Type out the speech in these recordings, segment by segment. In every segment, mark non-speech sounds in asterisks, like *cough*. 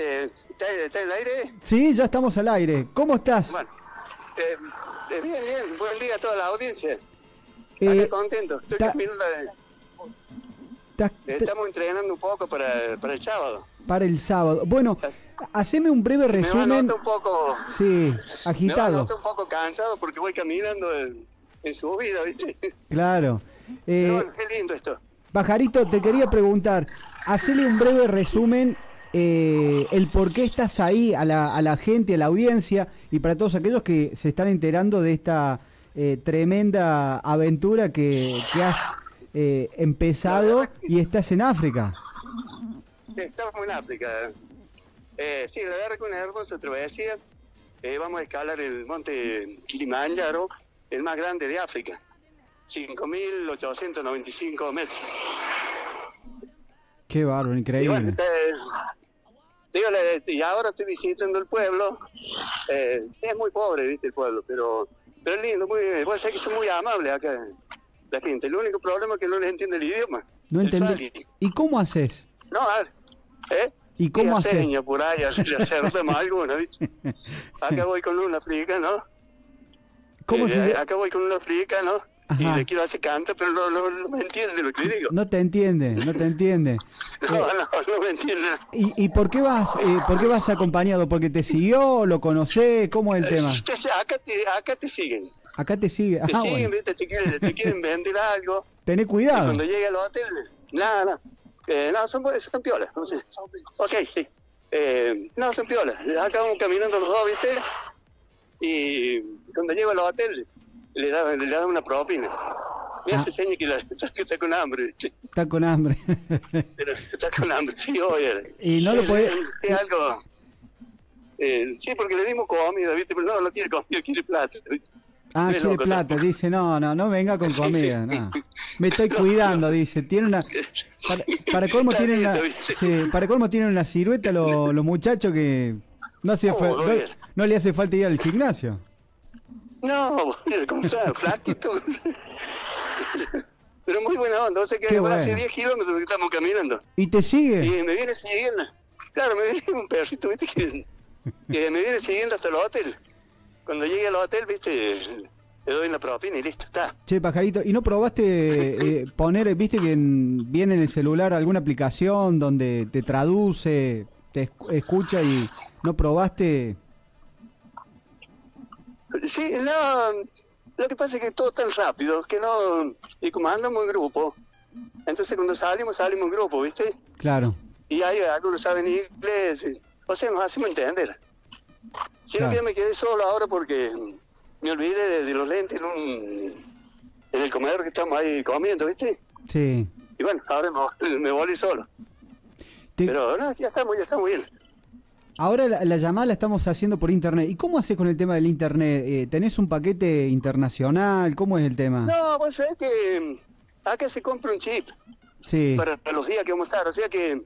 Eh, ¿está, está en el aire? Sí, ya estamos al aire. ¿Cómo estás? Bueno, eh, eh, bien, bien. Buen día a toda la audiencia. Eh, Acá contento. Estoy ta- caminando de- Ta- Estamos entrenando un poco para, para el sábado. Para el sábado. Bueno, haceme un breve Me resumen. notar un poco, Sí, me agitado. notar un poco cansado porque voy caminando en, en su vida, ¿viste? Claro. Pero Eh, bueno, qué lindo esto. Pajarito, te quería preguntar, hacele un breve resumen, eh, el por qué estás ahí a la, a la gente, a la audiencia y para todos aquellos que se están enterando de esta eh, tremenda aventura que, que has eh, empezado y estás en África. Estamos en África. Sí, la verdad que una hermosa travesía. Vamos a escalar el monte Kilimanjaro, el más grande de África. 5.895 metros. Qué bárbaro, bueno, increíble. Digo, y ahora estoy visitando el pueblo. Eh, es muy pobre, viste, el pueblo, pero, pero es lindo. Muy, vos sabés que son muy amables acá la gente. El único problema es que no les entiende el idioma. No swahili. ¿Y cómo haces? No, a ver, ¿eh? ¿Y cómo Una haces? seña por ahí, acertamos alguna, ¿viste? *laughs* Acá voy con un africano, ¿Cómo eh, se acá voy con un africano y Ajá. le quiero hacer canto, pero no, no, no me entiende lo que le digo. No te entiende, no te entiende. *laughs* No, no, no me entiende. ¿Y, y por qué vas eh, por qué vas acompañado? ¿Porque te siguió? ¿Lo conocés? ¿Cómo es el tema? Te- acá, te, acá te siguen, Acá te sigue. te Ah, siguen, bueno. Te quieren, te quieren vender algo. *laughs* Tené Y cuidado. cuando llega al hotel, nada, nada. Eh, no, son, son piolas. No sé. Ok, sí. Eh, no, son piolas. Acá vamos caminando los dos, ¿viste? Y cuando llego al hotel, le da, le da una propina. Me Ah. hace señas que, la, *laughs* que está con hambre, ¿viste? Está con hambre. *laughs* Pero está con hambre, sí, oye. Y no lo Es- puede- Es, es algo... Eh, sí, porque le dimos comida, ¿viste? Pero no, no quiere comida, quiere plata. ¿viste? Ah, quiere loco plata. tampoco. Dice, no, no, no venga con comida. no. *laughs* Me estoy cuidando, dice. Tiene una... Para, para colmo tienen una, sí, para colmo tienen una silueta los, los muchachos que no, hace Oh, fa- no, bien. no le hace falta ir al gimnasio. No, ¿cómo está? Flaquito. Pero muy buena onda, o sea que Qué hace bueno. 10 kilómetros que estamos caminando. ¿Y te sigue? Y me viene siguiendo. Claro, me viene un perrito, ¿viste? Que, que me viene siguiendo hasta el hotel. Cuando llegue al hotel, ¿viste? Le doy la propina y listo, está. Che, pajarito, ¿y no probaste *laughs* eh, poner, viste que en- viene en el celular alguna aplicación donde te traduce, te esc- escucha y no probaste? Sí, no, lo que pasa es que todo tan rápido que no. Y como andamos en grupo, entonces cuando salimos, salimos en grupo, ¿viste? Claro. Y hay algunos saben inglés, o sea, nos hacemos entender. Sino Claro. que yo me quedé solo ahora porque me olvidé de, de los lentes en, un, en el comedor que estamos ahí comiendo, ¿viste? Sí. Y bueno, ahora me, me volví solo. Te- Pero no, ya estamos, ya estamos bien. Ahora la, la llamada la estamos haciendo por internet. ¿Y cómo haces con el tema del internet? Eh, ¿Tenés un paquete internacional? ¿Cómo es el tema? No, pues es que acá se compra un chip Sí. para, para los días que vamos a estar. O sea que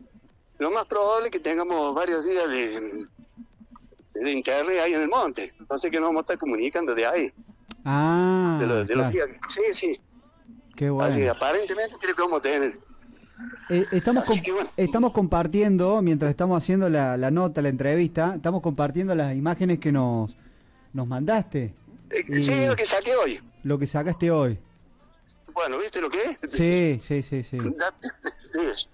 lo más probable es que tengamos varios días de, de internet ahí en el monte. Entonces que nos vamos a estar comunicando de ahí. Ah, de, los- de los claro. días. Sí, sí. Qué Así, bueno. aparentemente creo que vamos a tener. Eh, estamos, com- bueno. estamos compartiendo, mientras estamos haciendo la, la nota, la entrevista, estamos compartiendo las imágenes que nos, nos mandaste, Eh, Sí, lo que saqué hoy. lo que sacaste hoy. Bueno, ¿viste lo que es? Sí, sí, sí, sí. *laughs* Sí.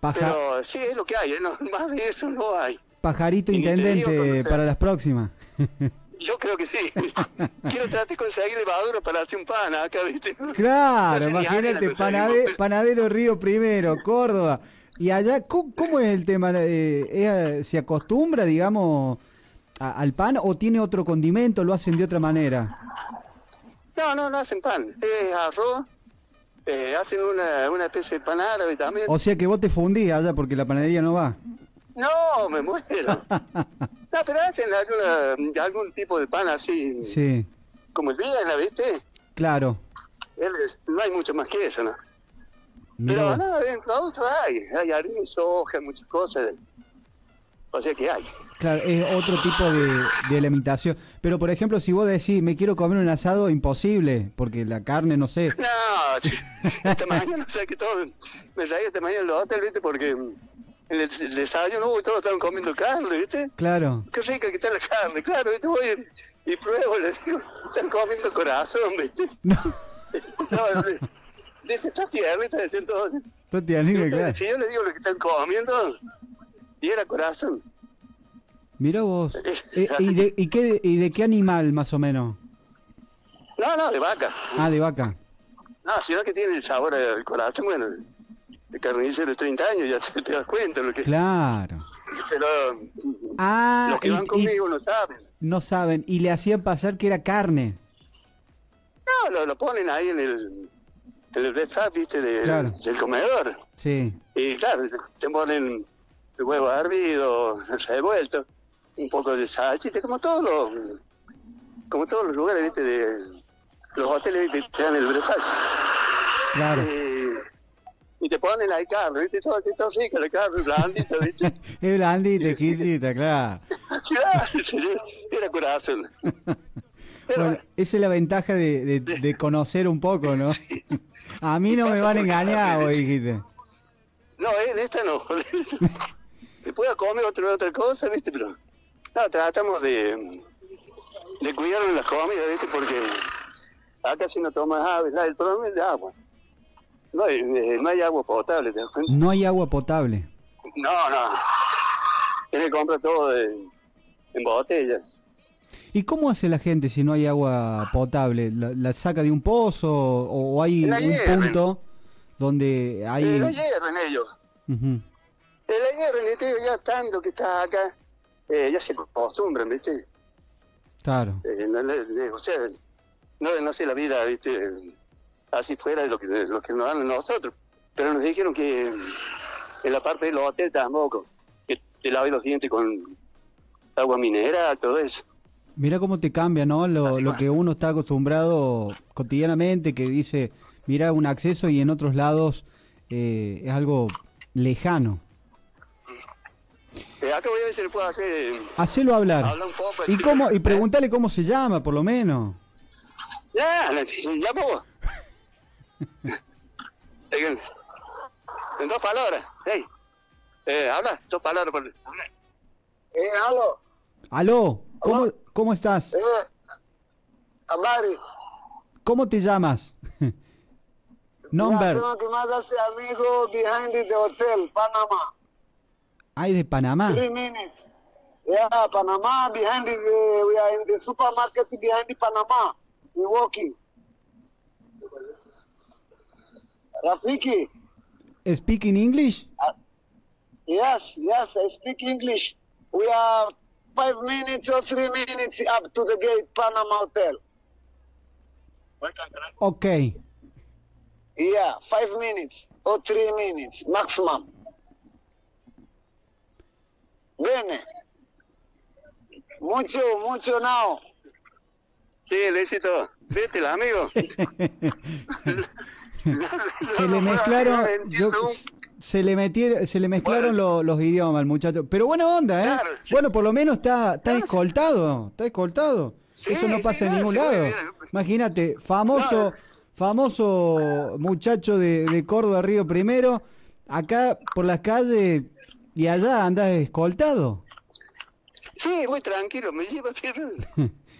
Paja- Pero sí, es lo que hay. ¿eh? No, *laughs* más de eso no hay. pajarito y digo intendente para las próximas. *laughs* Yo creo que sí. *laughs* Quiero tratar de conseguir levadura para hacer un pan acá, ¿viste? Claro, No sé imagínate, panade- panadero Río Primero, Córdoba. Y allá, ¿cómo, cómo es el tema? Eh, es- ¿Se acostumbra, digamos, a- al pan o tiene otro condimento? ¿Lo hacen de otra manera? No, no, no hacen pan. Es arroz. Eh, hacen una, una especie de pan árabe también. O sea que vos te fundís allá porque la panadería no va. No, me muero. *laughs* No, pero hacen alguna, algún tipo de pan así, Sí, como el Viena, ¿viste? claro. Él es- no hay mucho más que eso, ¿no? Mirá Pero no, en productos hay. Hay harina soja, muchas cosas. O sea que hay. Claro, es otro tipo de, de alimentación. Pero, por ejemplo, si vos decís, me quiero comer un asado, imposible, porque la carne, no sé. No, *laughs* esta mañana, o sea que todo, me reí esta mañana en los hotel, ¿viste? Porque en el, el desayuno, uy, todos estaban comiendo carne, ¿viste? Claro. Qué rica que está la carne, claro, ¿viste? Voy y, y pruebo, les digo, están comiendo corazón, ¿viste? *laughs* No, No, le- dice, está tiernita, decían todos. Tatiana, claro. Si yo le digo lo que están comiendo, y era corazón. Mira vos. *laughs* Eh, ¿y, de, y, qué, ¿Y de qué animal más o menos? No, no, de vaca. Ah, de vaca. No, sino que tiene el sabor del corazón, bueno, el carnicero de 30 años, ya *laughs* te, te das cuenta lo que... Claro. Pero Ah, los que y- van conmigo no saben. no saben. Y le hacían pasar que era carne. No, lo, lo ponen ahí en el, en el breakfast, viste, de- Claro. del comedor. Sí. Y claro, te ponen el huevo hervido, revuelto, un poco de salchicha, como todos los, como todos los lugares, viste, de los hoteles que te dan el breakfast. Claro. Eh, y te ponen ahí carne, viste, todo así, todo rico, la carne blandita, viste. *laughs* Es blandita, exquisita, claro. *laughs* Claro, era corazón. *laughs* Pero Bueno, esa es la ventaja de, de- de conocer un poco, ¿no? A mí no me van a engañar, vos dijiste. No, en esta no. Después a comer otra, otra cosa, ¿viste? Pero no, tratamos de, de cuidarnos las comidas, ¿viste? Porque acá si no tomas aves, la- el problema es de agua. No hay, eh, no hay agua potable, ¿te das cuenta? No hay agua potable. No, no. Tienes que comprar todo en, en botellas. ¿Y cómo hace la gente si no hay agua potable? ¿La, la saca de un pozo o, o hay La un hierven. punto donde hay... Eh, la hierren ellos. Ujú. Eh, la. Ya tanto que estás acá, eh, ya se acostumbran, ¿viste? Claro. Eh, no, no, o sea, no, no sé la vida, viste, así fuera de lo que, de lo que nos dan a nosotros. Pero nos dijeron que en la parte del hotel tampoco, que te laves los dientes con agua mineral, todo eso. Mira cómo te cambia, ¿no? Lo, que uno está acostumbrado cotidianamente, que dice, mira un acceso y en otros lados eh, es algo lejano. Eh, acá voy a ver si le puedo hacer, eh, Hacelo hablar. hablar un poco. ¿Y cómo? Y pregúntale cómo se llama, por lo menos. Ya, ya vos. *laughs* en, en dos palabras, hey. Eh, habla, dos palabras. Por... Habla. Eh, aló, Aló, ¿cómo, cómo estás? eh, habari. ¿Cómo te llamas? Tengo que mandarse amigo behind the hotel, Panama. Ay, de Panamá. Three minutes. Yeah, Panama, behind the, we are in the supermarket behind the Panama. We're walking. Rafiki, Speaking English? Uh, yes, yes, I speak English. We are five minutes or three minutes up to the gate, Panama Hotel. Ok. Yeah, five minutes or three minutes maximum. Bene. Mucho, mucho now. Sí, Luisito, vete, amigo. *laughs* se le mezclaron, *laughs* yo- se le metieron, se le mezclaron lo- los idiomas al muchacho. Pero buena onda, ¿eh? Claro. Bueno, por lo menos está, está escoltado, está escoltado. Sí, Eso no sí, pasa en ningún sí, lado. Imagínate, famoso, famoso muchacho de, de Córdoba Río Primero, acá por las calles y allá andas escoltado. Sí, muy tranquilo, me lleva. *laughs*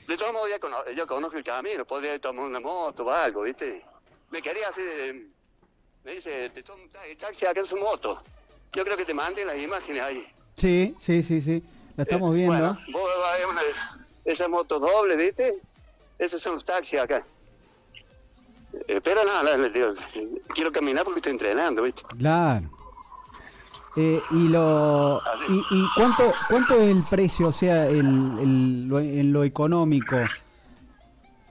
De todos modos, ya cono- yo conozco el camino, podría tomar una moto o algo, ¿viste? Me quería hacer, eh, me dice, te tomo el taxi acá en su moto. Yo creo que te manden las imágenes ahí. Sí, sí, sí, sí. La estamos Eh, viendo. Bueno, vos vas una- esa moto doble, ¿viste? Esos son los taxis acá. Eh, pero nada, les digo, eh, quiero caminar porque estoy entrenando, ¿viste? Claro. Eh, y lo y, y cuánto cuánto es el precio, o sea, el, el- lo, en lo económico.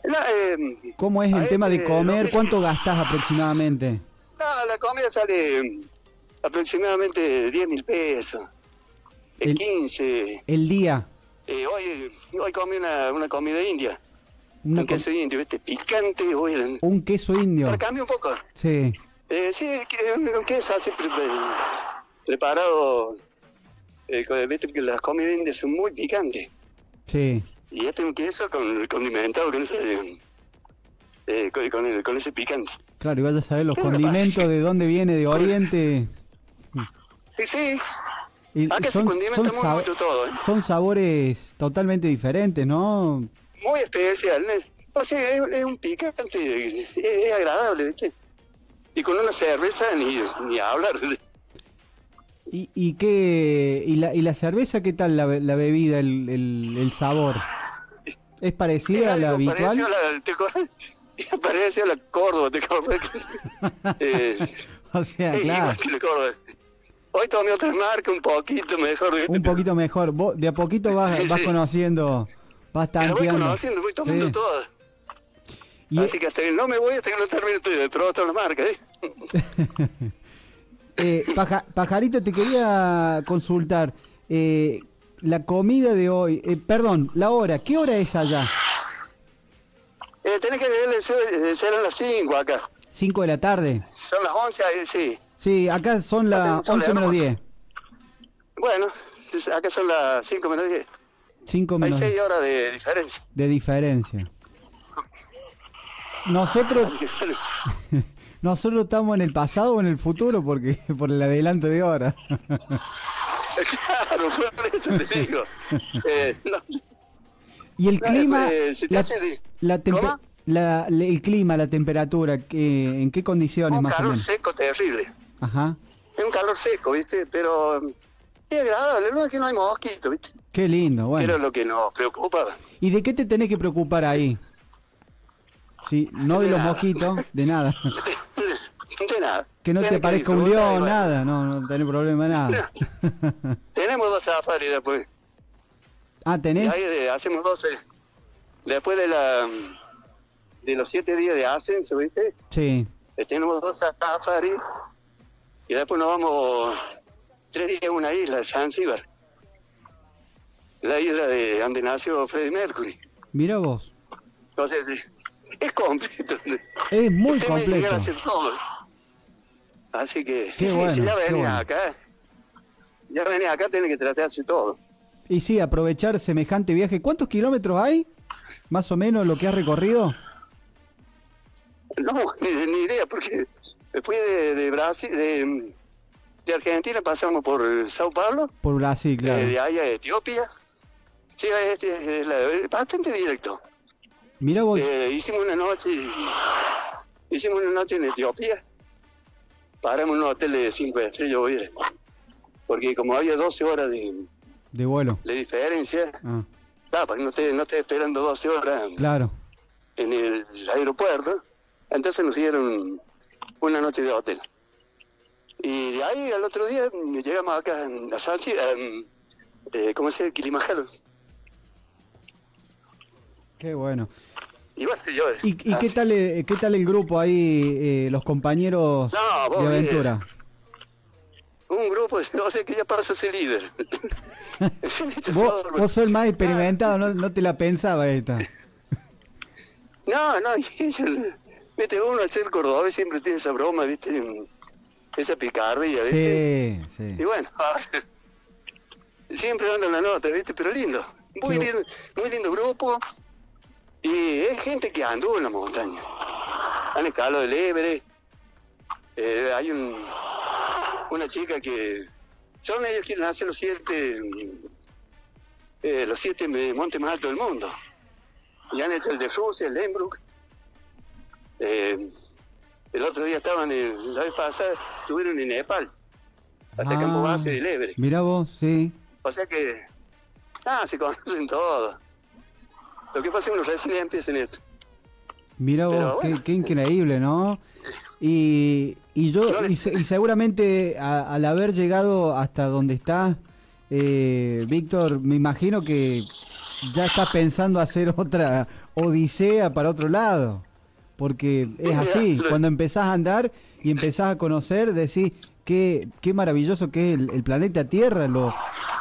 Eh, ¿Cómo es el a tema de este, comer? ¿Cuánto gastas aproximadamente? No, la comida sale aproximadamente 10 mil pesos. El- 15. El día. Eh, hoy, hoy comí una, una comida india. Una un queso indio, ¿viste? Picante, hoy un queso indio. Pero cambia un poco. Sí. Eh, sí, un, queso así pre- pre- preparado. Eh, con- viste que las comidas indias son muy picantes. Sí. Y este es un queso con, condimentado con ese, eh, con, con el- con ese picante. Claro, y vaya a saber los Pero condimentos de dónde viene, de Oriente. Y sí, Y Acá muy sab- mucho todo, ¿eh? son sabores totalmente diferentes, ¿no? Muy especial. ¿eh? O sea, es, es un picante, es, es agradable, ¿viste? Y con una cerveza ni, ni hablar. ¿Y, y qué y la, y la cerveza qué tal la, la bebida, el, el, el sabor? ¿Es parecida a la habitual? parecido a la, ¿te acordás? *laughs* A la Córdoba, ¿te acordás? *laughs* eh, O sea, claro, igual que la Córdoba. Hoy tomé otra marca un poquito mejor. ¿viste? un poquito mejor. Vos de a poquito vas, *laughs* Sí, vas sí. conociendo, vas Pero voy tanteando. conociendo, voy tomando Sí. todas. Y- Así que hasta que no me voy hasta que no termine probar todas las marcas. ¿eh? Eh, Paja- Pajarito, te quería consultar. eh, la comida de hoy, eh, perdón, la hora, ¿qué hora es allá? Eh, tenés que eh, serán las 5 acá. ¿5 de la tarde? Son las 11, ahí, sí. Sí, acá son las Son las 11 menos hermosas. 10. Bueno, acá son las 5 menos 10. 5 Hay menos 6 horas de diferencia. de diferencia. Nosotros, *laughs* nosotros estamos en el pasado o en el futuro porque *laughs* por el adelanto de hora. *laughs* claro, *laughs* por eso te digo. *laughs* Eh, no, Y el Claro, clima, pues, la, de- la la- el clima, la temperatura, ¿qué- ¿en qué condiciones un más o calor menos? seco terrible. Ajá, Es un calor seco, ¿viste? Pero mm, es agradable. Es que no hay mosquitos, ¿viste? qué lindo, bueno. Era lo que nos preocupaba. ¿Y de qué te tenés que preocupar ahí? Sí, no de De los mosquitos, de nada. *laughs* De nada. Que no te parezca un león, bueno. nada, no, no tenés problema nada. *laughs* Tenemos dos safaris después. ah, Y ¿tenés? ahí de- hacemos 12. Después de la de los siete días de ascenso, ¿viste? Sí, Eh, Tenemos dos safaris. Y después nos vamos tres días a una isla de Zanzíbar. La isla de donde nació Freddie Mercury. mira vos. Entonces, eh, es completo. Es muy Usted completo. a hacer todo. Así que, Qué sí, bueno, si ya qué venís bueno. acá, ya venís acá, tenés que tratar de hacer todo. Y sí, aprovechar semejante viaje. ¿Cuántos kilómetros hay? Más o menos lo que has recorrido. No, *laughs* ni, ni idea, porque después de, de Brasil, de, de Argentina pasamos por Sao Paulo, Por Brasil, claro. eh, de ahí a Etiopía. Sí, este, es la- es bastante directo. Mira vos, Eh, hicimos una noche, hicimos una noche en Etiopía. Paramos en un hotel de cinco estrellas, oye, porque como había 12 horas de, de vuelo. de diferencia, Ah, claro, para que no esté, no esté esperando 12 horas claro. en el aeropuerto, entonces nos dieron una noche de hotel. Y de ahí al otro día llegamos acá a Sanchi, eh, ¿cómo se dice? Kilimanjaro. Qué bueno. Y bueno, yo... ¿Y, y qué tal eh, qué tal el grupo ahí, eh, los compañeros No, vos, de aventura? Un grupo, *laughs* o sea que ya pasa a ser líder. *laughs* Vos, vos sos el más experimentado, no, no te la pensaba esta. No, no, *laughs* y eso, viste, uno al ser cordobés siempre tiene esa broma, viste, esa picardía, viste. Sí, sí. Y bueno, siempre dando la nota, ¿viste? Pero lindo. Muy, Qué- lindo, muy lindo grupo. Y es gente que anduvo en la montaña. Han escalado el Everest. Eh, hay un, una chica que... Son ellos quienes hacen los siete... eh, los siete montes más altos del mundo. Y han hecho el de Rusia, el de Embrook. Eh, el otro día estaban, en, la vez pasada, estuvieron en Nepal hasta Ah. Campo Base del Everest. Mira vos, sí. O sea que, ah, se conocen todos. Lo que pasa es que recién empieza en esto. Mira vos, Pero qué, bueno. qué increíble, ¿no? Y, y yo, y, se- y seguramente a- al haber llegado hasta donde está, eh, Víctor, me imagino que ya estás pensando hacer otra odisea para otro lado. Porque es así, cuando empezás a andar y empezás a conocer, decís qué, qué maravilloso que es el, el planeta Tierra, lo-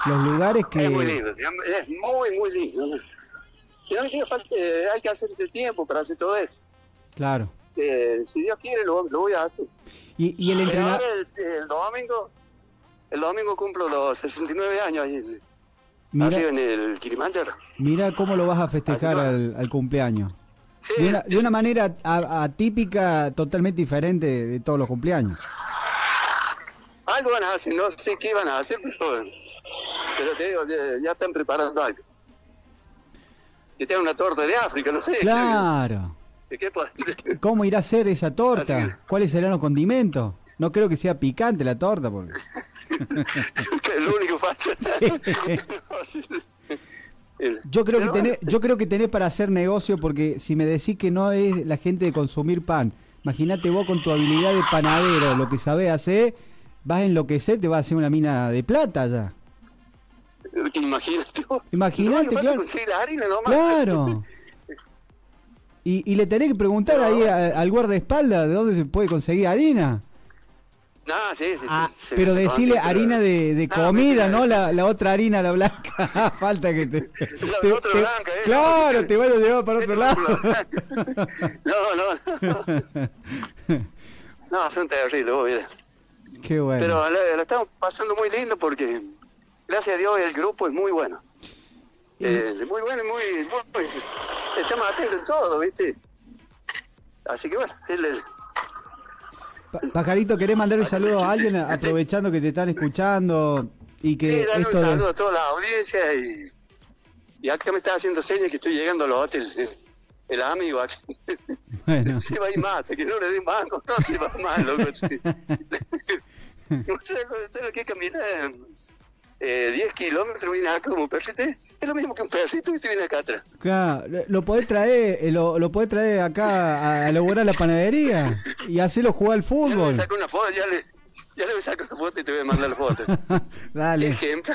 los lugares que... Es muy lindo, es muy, muy lindo. Si no, tiene falta, eh, hay que hacer el tiempo para hacer todo eso. Claro. Eh, si Dios quiere, lo, lo voy a hacer. Y, y el entrenador... el, el domingo, el domingo cumplo los 69 años ahí, en- Mira, arriba en el Kilimanjaro. Mira cómo lo vas a festejar va. al, al cumpleaños. Sí, De una, de una manera atípica, totalmente diferente de todos los cumpleaños. algo van a hacer, no sé qué van a hacer, pero pero te digo, ya, ya están preparando algo. Que tenga una torta de África, no sé. Claro. ¿De qué puede- ¿Cómo irá a ser esa torta? que- ¿Cuáles serán los condimentos? No creo que sea picante la torta. Porque... *laughs* único facho. *laughs* Sí. Yo creo que tenés, yo creo que tenés para hacer negocio porque si me decís que no es la gente de consumir pan, imagínate vos con tu habilidad de panadero, lo que sabés hacer, vas a enloquecer, te vas a hacer una mina de plata ya. *laughs* Imagínate. Imagínate, No, claro. harina nomás. Claro. *laughs* Y, y le tenés que preguntar Pero- ahí a- al guardaespaldas de dónde se puede conseguir harina. No, sí, sí. Ah, se- pero se decirle consigue, pero- harina de, de Ah, comida. ¿no? La, la otra harina, la blanca. *laughs* Falta que te. La te- otra te- blanca, ¿eh? Claro, te vaya a llevar para otro Esta lado. blanca. No, no. No, son terribles, vos, mira. Qué bueno. Pero la, la estamos pasando muy lindo porque, gracias a Dios, el grupo es muy bueno. Eh, muy bueno y muy, muy- Estamos atentos en todo, ¿viste? Así que bueno, Pa- Pajarito, ¿querés mandar un saludo a alguien *laughs* aprovechando que te están escuchando y que sí, darle un de- saludo a toda la audiencia y, y acá me está haciendo señas que estoy llegando a los hoteles. El amigo acá. *laughs* Bueno, *laughs* Se va a ir más, que no le den mango, no se va más, loco. No sé, lo- sé lo que es caminar eh, 10 kilómetros, viene acá como un perrito. Es lo mismo que un perrito y te viene acá atrás. claro, lo podés traer, eh, lo, lo podés traer acá a, elaborar la panadería y hacerlo jugar al Ya le fútbol. sacar una foto, ya le, ya le voy a sacar una foto y te voy a mandar la foto. ¿Qué *laughs* Dale. ejemplo?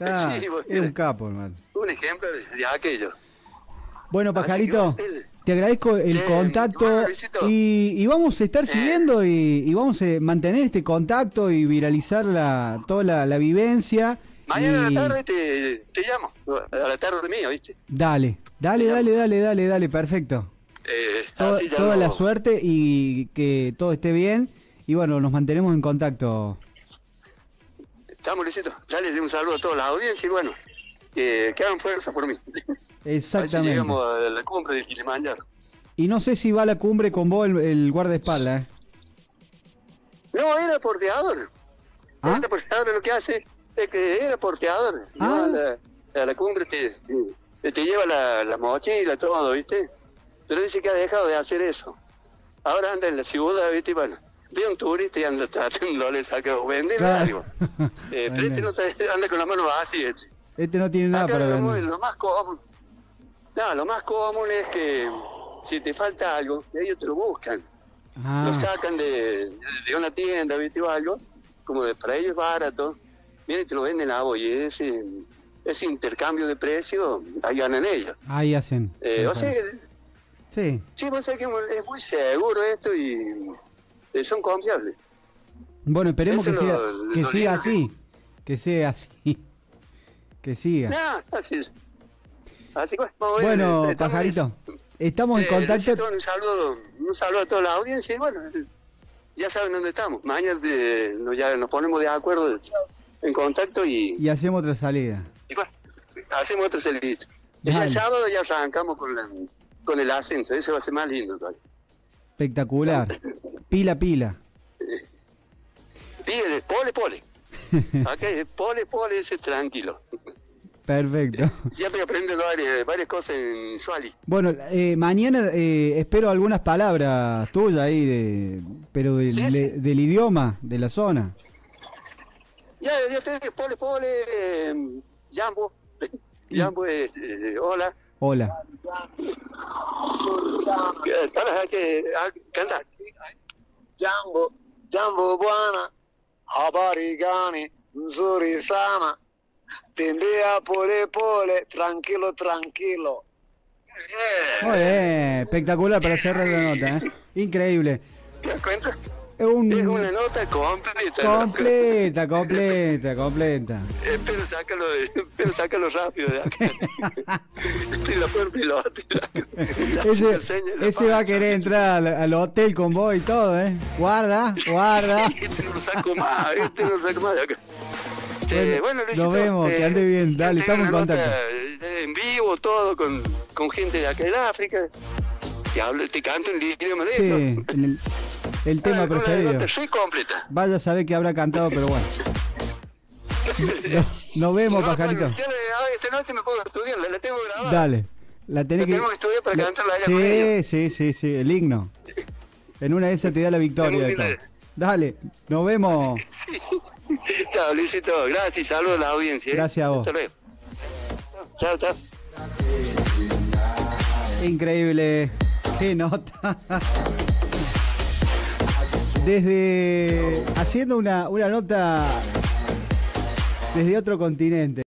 Ah, *laughs* sí, es un capo, hermano. un ejemplo de, de aquello. Bueno, Pajarito, te agradezco el Sí, contacto y, y vamos a estar Eh. siguiendo y, y vamos a mantener este contacto y viralizar la, toda la, la vivencia. Mañana a y- la tarde te, te llamo, a la tarde mía, ¿viste? Dale, dale, dale, dale, dale, dale, perfecto. Eh, toda la suerte y que todo esté bien. Y bueno, nos mantenemos en contacto. Estamos, Luisito. Dale un saludo a toda la audiencia y bueno, que, que hagan fuerza por mí. *laughs* A ver si Exactamente. llegamos a la cumbre de Kilimanjaro. Y no sé si va a la cumbre con vos el, el guardaespaldas. ¿eh? No, era porteador. ¿Ah? Era porteador, lo que hace es que era porteador. Ah. La- a la cumbre te, te, te lleva la, la mochila, todo, ¿viste? Pero dice que ha dejado de hacer eso. Ahora anda en la ciudad, ¿viste? Y bueno, ve un turista y anda *laughs* tratando de sacar o Claro. algo. *laughs* Eh, pero este no anda con la mano vacía. Este. Este no tiene nada Acá para lo, muy- vender. lo más. No, lo más común es que si te falta algo, ellos te lo buscan. Ah, Lo sacan de, de una tienda, ¿viste? O algo, como de, para ellos es barato. Vienen y te lo venden a vos. Y ese, ese intercambio de precio, ahí ganan ellos. ahí hacen. Eh, o sea, Sí. sí, vos sabés que es muy seguro esto y eh, son confiables. Bueno, esperemos que siga, lo- que siga así. Que sea así. *laughs* Que siga. Nah, así es. Así que Bueno, eh, pajarito. Estamos en contacto. Un saludo, un saludo a toda la audiencia y bueno, ya saben dónde estamos. Mañana nos, ya nos ponemos de acuerdo en contacto y, Y hacemos otra salida. y bueno, hacemos otro celito. Y el sábado ya arrancamos con, la- con el ascenso, ese va a ser más lindo. todavía. Espectacular. Pila, pila. Pídele, pole, pole. *laughs* Pole, pole, ese tranquilo. Perfecto. *laughs* Ya me aprendo varias, varias cosas en Suali. Bueno, eh, mañana eh, espero algunas palabras tuyas ahí, de, pero del, Sí, de- del idioma, de la zona. Ya, ya te dije, pole, pole, eh, Jambo. Jambo, eh, eh, hola. Hola. Eh. Jambo, Jambo bwana, habari gani, nzuri sana. Tembea pole pole, tranquilo tranquilo. Muy bien, espectacular para cerrar la nota. ¿eh? Increíble. ¿Te das cuenta? Es un... Es una nota completa. Completa, completa, completa. Eh, pero sácalo, pero sácalo rápido de acá. Estoy la puerta y lo Ese, ese va a querer entrar al, al hotel con vos y todo, ¿eh? Guarda, guarda. Sí, este no lo saco más, este no lo saco más de acá. Bueno, Eh, bueno, nos vemos, que ande bien. Dale, tengo estamos en contacto. eh, En vivo, todo, con, con gente de acá de África. Y hablo, te canto en idioma de Sí, en el, el tema preferido. Soy completa. Vaya a saber que habrá cantado, pero bueno. *laughs* No- nos vemos, No, pajarito. bueno, le- esta noche me puedo estudiar, la, la tengo grabada. Dale. La tenés que... tenemos que estudiar para la- cantarla allá con ellos. Sí, sí, sí, sí, el himno. En una de esas te da la victoria. Dale, nos vemos. *laughs* Sí. *laughs* Chao, Luisito. Gracias y saludos a la audiencia. ¿eh? Gracias a vos. Hasta luego. Chao, chao. Increíble. Qué nota. Desde haciendo una, una nota desde otro continente.